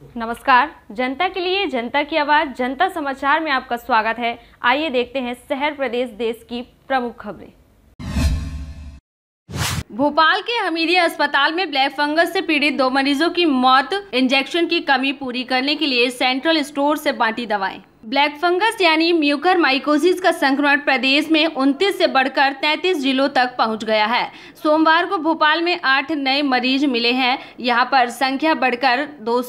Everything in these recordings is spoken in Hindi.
नमस्कार, जनता के लिए जनता की आवाज़, जनता समाचार में आपका स्वागत है। आइए देखते हैं शहर प्रदेश देश की प्रमुख खबरें। भोपाल के हमीरिया अस्पताल में ब्लैक फंगस से पीड़ित दो मरीजों की मौत, इंजेक्शन की कमी पूरी करने के लिए सेंट्रल स्टोर से बांटी दवाएँ। ब्लैक फंगस यानी म्यूकर माइकोसिस का संक्रमण प्रदेश में 29 से बढ़कर 33 जिलों तक पहुँच गया है। सोमवार को भोपाल में आठ नए मरीज़ मिले हैं। यहाँ पर संख्या बढ़कर दो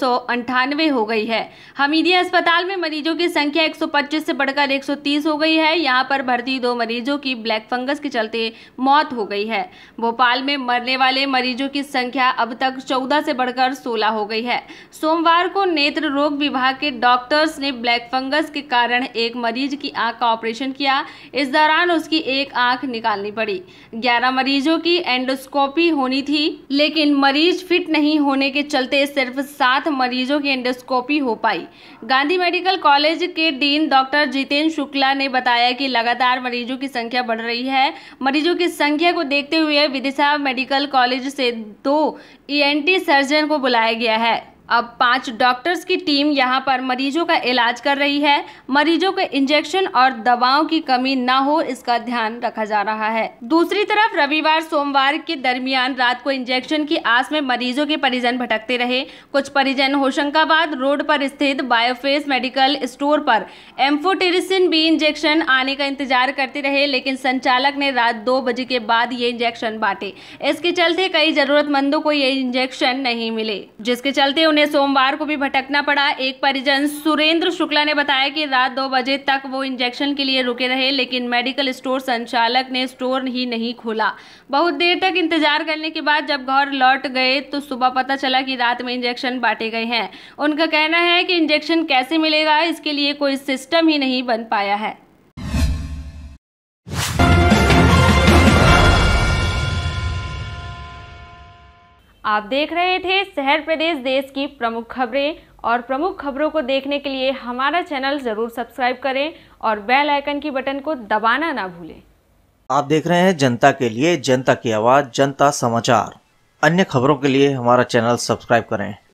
हो गई है। हमीदिया अस्पताल में मरीजों की संख्या 125 से बढ़कर 130 हो गई है। यहाँ पर भर्ती दो मरीजों की ब्लैक फंगस के चलते मौत हो गई है। भोपाल में मरने वाले मरीजों की संख्या अब तक चौदह से बढ़कर सोलह हो गई है। सोमवार को नेत्र रोग विभाग के डॉक्टर्स ने ब्लैक फंगस फंगस के कारण एक मरीज़ की आँख का ऑपरेशन किया। इस दौरान उसकी एक आँख निकालनी पड़ी। 11 मरीजों की एंडोस्कोपी होनी थी, लेकिन मरीज़ फिट नहीं होने के चलते सिर्फ़ सात मरीजों की एंडोस्कोपी हो पाई। गांधी मेडिकल कॉलेज के डीन डॉक्टर जितेंद्र शुक्ला ने बताया कि लगातार मरीजों की संख्या बढ़ रही है। मरीजों की संख्या को देखते हुए विदिशा मेडिकल कॉलेज से दो ईएनटी सर्जन को बुलाया गया है। अब पाँच डॉक्टर्स की टीम यहाँ पर मरीजों का इलाज कर रही है। मरीजों के इंजेक्शन और दवाओं की कमी न हो, इसका ध्यान रखा जा रहा है। दूसरी तरफ़, रविवार सोमवार के दरमियान रात को इंजेक्शन की आस में मरीजों के परिजन भटकते रहे। कुछ परिजन होशंगाबाद रोड पर स्थित बायोफेस मेडिकल स्टोर पर एम्फोटेरिसिन बी इंजेक्शन आने का इंतज़ार करते रहे, लेकिन संचालक ने रात दो बजे के बाद ये इंजेक्शन बांटे। इसके चलते कई जरूरतमंदों को ये इंजेक्शन नहीं मिले, जिसके चलते उन्हें उन्हें सोमवार को भी भटकना पड़ा। एक परिजन सुरेंद्र शुक्ला ने बताया कि रात दो बजे तक वो इंजेक्शन के लिए रुके रहे, लेकिन मेडिकल स्टोर संचालक ने स्टोर ही नहीं खोला। बहुत देर तक इंतज़ार करने के बाद जब घर लौट गए तो सुबह पता चला कि रात में इंजेक्शन बांटे गए हैं। उनका कहना है कि इंजेक्शन कैसे मिलेगा, इसके लिए कोई सिस्टम ही नहीं बन पाया है। आप देख रहे थे शहर प्रदेश देश की प्रमुख खबरें और प्रमुख खबरों को देखने के लिए हमारा चैनल ज़रूर सब्सक्राइब करें और बेल आइकन की बटन को दबाना ना भूलें। आप देख रहे हैं जनता के लिए जनता की आवाज़, जनता समाचार। अन्य खबरों के लिए हमारा चैनल सब्सक्राइब करें।